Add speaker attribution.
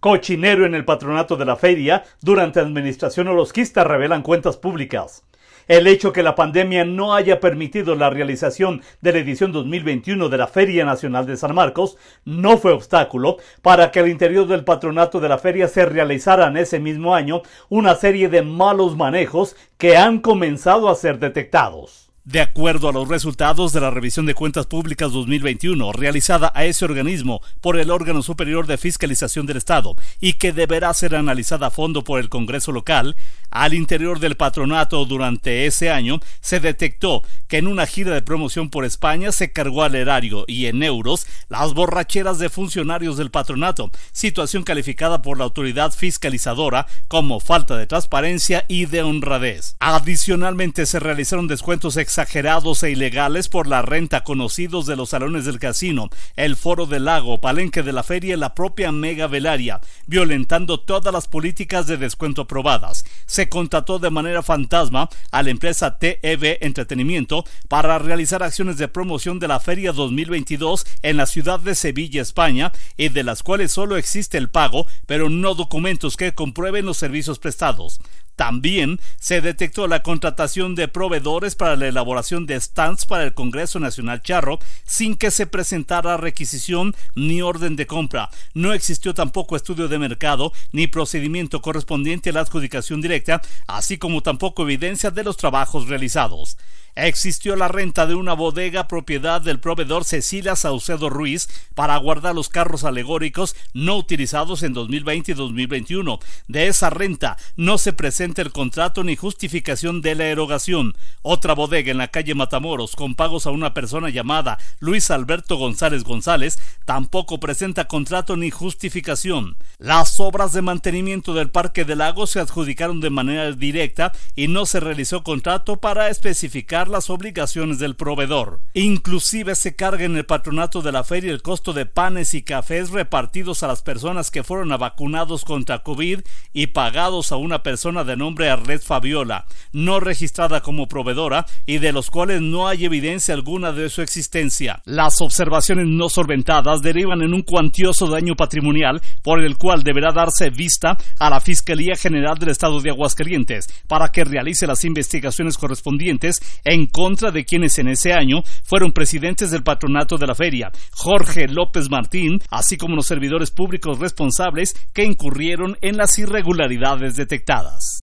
Speaker 1: Cochinero en el patronato de la feria durante administración orosquista revelan cuentas públicas. El hecho que la pandemia no haya permitido la realización de la edición 2021 de la Feria Nacional de San Marcos no fue obstáculo para que al interior del patronato de la feria se realizaran ese mismo año una serie de malos manejos que han comenzado a ser detectados. De acuerdo a los resultados de la revisión de cuentas públicas 2021 realizada a ese organismo por el órgano superior de fiscalización del Estado y que deberá ser analizada a fondo por el Congreso local, al interior del patronato durante ese año se detectó que en una gira de promoción por España se cargó al erario y en euros las borracheras de funcionarios del patronato, situación calificada por la autoridad fiscalizadora como falta de transparencia y de honradez. Adicionalmente se realizaron descuentos exagerados e ilegales por la renta conocidos de los salones del casino, el foro del lago, palenque de la feria y la propia mega velaria, violentando todas las políticas de descuento aprobadas. Se contrató de manera fantasma a la empresa TEV Entretenimiento para realizar acciones de promoción de la Feria 2022 en la ciudad de Sevilla, España, y de las cuales solo existe el pago, pero no documentos que comprueben los servicios prestados. También se detectó la contratación de proveedores para la elaboración de stands para el Congreso Nacional Charro sin que se presentara requisición ni orden de compra. No existió tampoco estudio de mercado ni procedimiento correspondiente a la adjudicación directa, así como tampoco evidencia de los trabajos realizados existió la renta de una bodega propiedad del proveedor Cecilia Saucedo Ruiz para guardar los carros alegóricos no utilizados en 2020 y 2021. De esa renta no se presenta el contrato ni justificación de la erogación. Otra bodega en la calle Matamoros con pagos a una persona llamada Luis Alberto González González tampoco presenta contrato ni justificación. Las obras de mantenimiento del Parque del Lago se adjudicaron de manera directa y no se realizó contrato para especificar las obligaciones del proveedor. Inclusive se carga en el patronato de la feria el costo de panes y cafés repartidos a las personas que fueron vacunados contra COVID y pagados a una persona de nombre Arlet Fabiola, no registrada como proveedora y de los cuales no hay evidencia alguna de su existencia. Las observaciones no solventadas derivan en un cuantioso daño patrimonial por el cual deberá darse vista a la Fiscalía General del Estado de Aguascalientes para que realice las investigaciones correspondientes en contra de quienes en ese año fueron presidentes del patronato de la feria, Jorge López Martín, así como los servidores públicos responsables que incurrieron en las irregularidades detectadas.